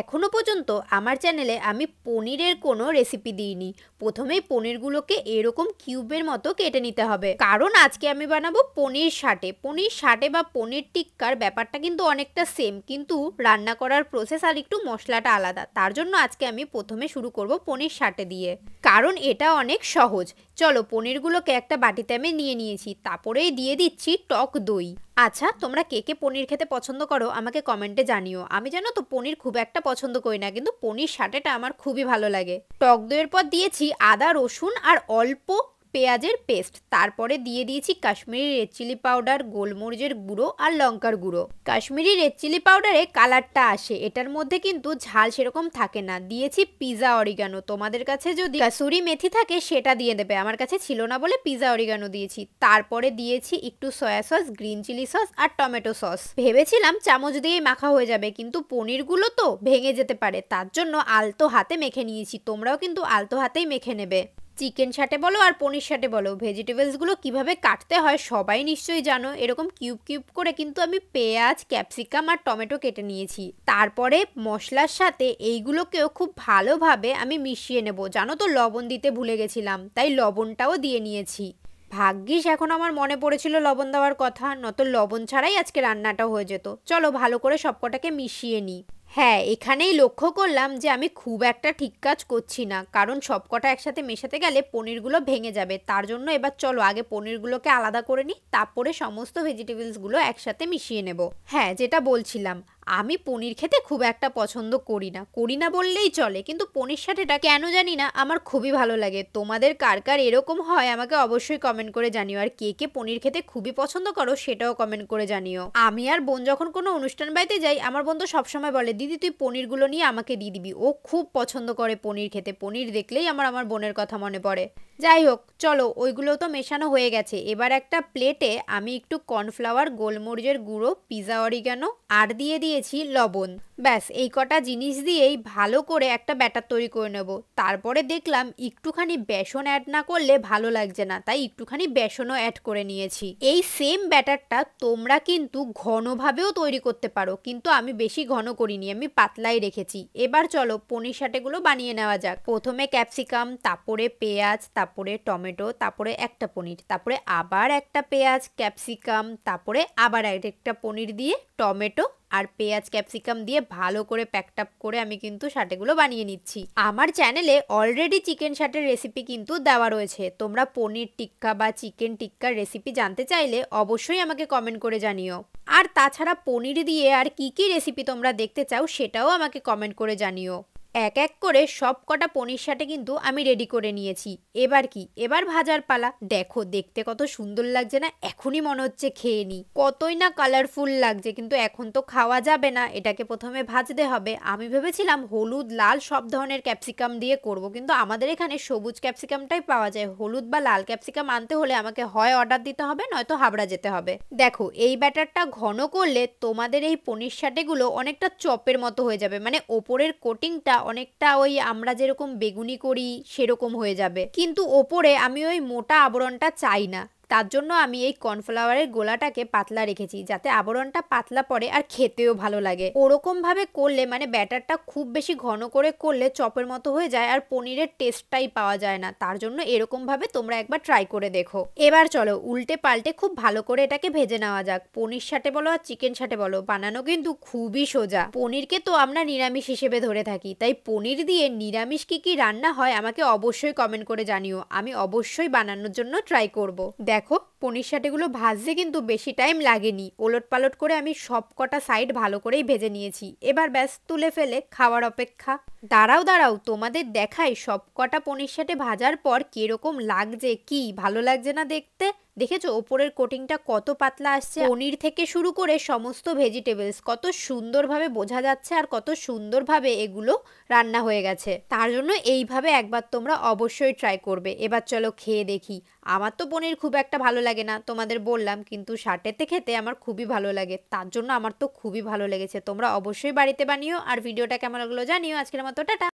এখনও পর্যন্ত আমার চ্যানেলে আমি পনিরের কোনো রেসিপি দিইনি। প্রথমেই পনিরগুলোকে এরকম কিউবের মতো কেটে নিতে হবে। কারণ আজকে আমি বানাবো পনির শাটে পনির শাটে বা পনির টিক্কার ব্যাপারটা কিন্তু অনেকটা সেম কিন্তু রান্না করার প্রসেস আর একটু মশলাটা আলাদা। তার জন্য আজকে আমি প্রথমে শুরু করব পনির শাটে দিয়ে। কারণ এটা অনেক সহজ। চলো পনিরগুলোকে একটা বাটিতে আমি নিয়ে নিয়েছি। তারপরেই দিয়ে দিচ্ছি টক দই। আচ্ছা তোমরা কে কে পনির খেতে পছন্দ করো আমাকে কমেন্টে জানিও। আমি জানো তো পনির খুব একটা পছন্দ করি না, কিন্তু পনির সাটেটা আমার খুবই ভালো লাগে। টক দইয়ের পর দিয়েছি আদা, রসুন আর অল্প পেঁয়াজের পেস্ট। তারপরে দিয়ে দিয়েছি কাশ্মীরি রেড চিলি পাউডার, গোলমরিচের গুঁড়ো আর লঙ্কার গুঁড়ো। কাশ্মীরি রেড চিলি পাউডারে কালারটা আসে। এটার মধ্যে কিন্তু ঝাল সেরকম থাকে না। দিয়েছি পিজা অরিগানো। তোমাদের কাছে যদি কাসুরি মেথি থাকে, সেটা দিয়ে দেবে। আমার কাছে ছিল না বলে পিজা অরিগানো দিয়েছি। তারপরে দিয়েছি একটু soya sauce, green chilli sauce আর টমেটো সস। ভেবেছিলাম চামচ দিয়েই মাখা হয়ে যাবে, কিন্তু পনিরগুলো তো ভেঙে যেতে পারে। তার জন্য আলতো হাতে মেখে নিয়েছি। তোমরাও কিন্তু আলতো হাতেই মেখে নেবে। চিকেন শাটে বলো আর পনির শাটে বলো। ভেজিটেবলসগুলো কীভাবে কাটতে হয় সবাই নিশ্চয়ই জানো। এরকম কিউব কিউব করে কিন্তু আমি পেঁয়াজ, ক্যাপসিকাম আর টমেটো কেটে নিয়েছি। তারপরে মশলার সাথে এইগুলোকেও খুব ভালোভাবে আমি মিশিয়ে নেব। জানো তো লবণ দিতে ভুলে গেছিলাম, তাই লবণটাও দিয়ে নিয়েছি। ভাগ্যিস এখন আমার মনে পড়েছিল লবণ দেওয়ার কথা নত লবণ ছাড়াই আজকে রান্নাটা হয়ে যেত। চলো ভালো করে সবকটাকে মিশিয়ে নিই। হ্যাঁ এখানেই লক্ষ্য করলাম যে আমি খুব একটা ঠিক কাজ করছি না। কারণ সবকটা একসাথে মেশাতে গেলে পনিরগুলো ভেঙে যাবে। তার জন্য এবার চলো আগে পনিরগুলোকে আলাদা করে নিই, তারপরে সমস্ত ভেজিটেবলসগুলো একসাথে মিশিয়ে নেব। হ্যাঁ যেটা বলছিলাম। আমি পনির খেতে খুব একটা পছন্দ করি না। করি না বললেই চলে, কিন্তু পনির সাথেটা কেন জানি না আমার খুবই ভালো লাগে। তোমাদের কার কার এরকম হয় আমাকে অবশ্যই কমেন্ট করে জানিও। আর কে কে পনির খেতে খুবই পছন্দ করো সেটাও কমেন্ট করে জানিও। আমি আর বোন যখন কোনো অনুষ্ঠান বাড়িতে যাই, আমার বোন তো সবসময় বলে, দিদি, তুই পনিরগুলো নিয়ে আমাকে দিয়ে দিবি। ও খুব পছন্দ করে পনির খেতে। পনির দেখলেই আমার আমার বোনের কথা মনে পড়ে। যাই হোক, চলো, ওইগুলো তো মেশানো হয়ে গেছে। এবার একটা প্লেটে আমি একটু কর্নফ্লাওয়ার, গোলমরিচের গুঁড়ো, পিজা অরিগানো, আর দিয়ে দিয়েছি লবণ। ব্যাস, এই কটা জিনিস দিয়েই ভালো করে একটা ব্যাটার তৈরি করে নেব। তারপরে দেখলাম একটুখানি বেসন অ্যাড না করলে ভালো লাগছে না, তাই একটুখানি বেসনও অ্যাড করে নিয়েছি। এই সেম ব্যাটারটা তোমরা কিন্তু ঘনভাবেও তৈরি করতে পারো, কিন্তু আমি বেশি ঘন করিনি, আমি পাতলাই রেখেছি। এবার চলো পনির সাটেগুলো বানিয়ে নেওয়া যাক। প্রথমে ক্যাপসিকাম, তারপরে পেঁয়াজ, তারপরে টমেটো, তারপরে একটা পনির, তারপরে আবার একটা পেঁয়াজ, ক্যাপসিকাম, তারপরে আবার একটা পনির দিয়ে টমেটো আর পেঁয়াজ, ক্যাপসিকাম দিয়ে ভালো করে প্যাকড আপ করে আমি কিন্তু শাটেগুলো বানিয়ে নিচ্ছি। আমার চ্যানেলে অলরেডি চিকেন শাটের রেসিপি কিন্তু দেওয়া রয়েছে। তোমরা পনির টিক্কা বা চিকেন টিক্কার রেসিপি জানতে চাইলে অবশ্যই আমাকে কমেন্ট করে জানিও। আর তাছাড়া পনির দিয়ে আর কি কি রেসিপি তোমরা দেখতে চাও সেটাও আমাকে কমেন্ট করে জানিও। এক এক করে সব কটা পনির সাথে কিন্তু আমি রেডি করে নিয়েছি। এবার কি? এবার ভাজার পালা। দেখো, দেখতে কত সুন্দর লাগছে না? এখনই মনে হচ্ছে খেয়ে নিই। কতই না কালারফুল লাগছে, কিন্তু এখন তো খাওয়া যাবে না। এটাকে প্রথমে ভাজতে হবে। আমি ভেবেছিলাম হলুদ, লাল সব ধরনের ক্যাপসিকাম দিয়ে করব, কিন্তু আমাদের এখানে সবুজ ক্যাপসিকামটাই পাওয়া যায়। হলুদ বা লাল ক্যাপসিকাম আনতে হলে আমাকে হয় অর্ডার দিতে হবে, নয়তো হাবড়া যেতে হবে। দেখো, এই ব্যাটারটা ঘন করলে তোমাদের এই পনির সাটেগুলো অনেকটা চপের মতো হয়ে যাবে। মানে ওপরের কোটিংটা অনেকটা ওই আমরা যেরকম বেগুনি করি সেরকম হয়ে যাবে। কিন্তু ওপরে আমি ওই মোটা আবরণটা চাই না। তার জন্য আমি এই কর্নফ্লাওয়ারের গোলাটাকে পাতলা রেখেছি, যাতে আবরণটা পাতলা পড়ে আর খেতেও ভালো লাগে। ওরকম ভাবে করলে মানে ব্যাটারটা খুব বেশি ঘন করে করলে চপের মতো হয়ে যায় আর পনিরের টেস্টটাই পাওয়া যায় না। তার জন্য এরকম ভাবে তোমরা একবার ট্রাই করে দেখো। এবার চলো, উল্টে পাল্টে খুব ভালো করে এটাকে ভেজে নেওয়া যাক। পনির সাথে বলো আর চিকেন সাথে বলো, বানানো কিন্তু খুবই সোজা। পনিরকে তো আমরা নিরামিষ হিসেবে ধরে থাকি, তাই পনির দিয়ে নিরামিষ কি কি রান্না হয় আমাকে অবশ্যই কমেন্ট করে জানিও। আমি অবশ্যই বানানোর জন্য ট্রাই করব। দেখো, পনির সাটেগুলো ভাজতে কিন্তু বেশি টাইম লাগেনি। ওলট পালট করে আমি সব কটা সাইড ভালো করেই ভেজে নিয়েছি। এবার ব্যাস, তুলে ফেলে খাওয়ার অপেক্ষা। দাঁড়াও দাঁড়াও, তোমাদের দেখায় সব কটা পনির সাটে ভাজার পর কীরকম লাগছে, কি ভালো লাগছে না দেখতে? দেখেছ ওপরের কোটিংটা কত পাতলা আসছে? পনির থেকে শুরু করে সমস্ত ভেজিটেবলস কত সুন্দরভাবে বোঝা যাচ্ছে আর কত সুন্দরভাবে এগুলো রান্না হয়ে গেছে। তার জন্য এইভাবে একবার তোমরা অবশ্যই ট্রাই করবে। এবার চলো খেয়ে দেখি। আমার তো পনির খুব একটা ভালো লাগে না তোমাদের বললাম কিন্তু শার্টেতে খেতে আমার খুবই ভালো লাগে। তার জন্য আমার তো খুবই ভালো লেগেছে। তোমরা অবশ্যই বাড়িতে বানিও। আর ভিডিওটা কেমন লাগল জানিও। আজকের মতো টাটা!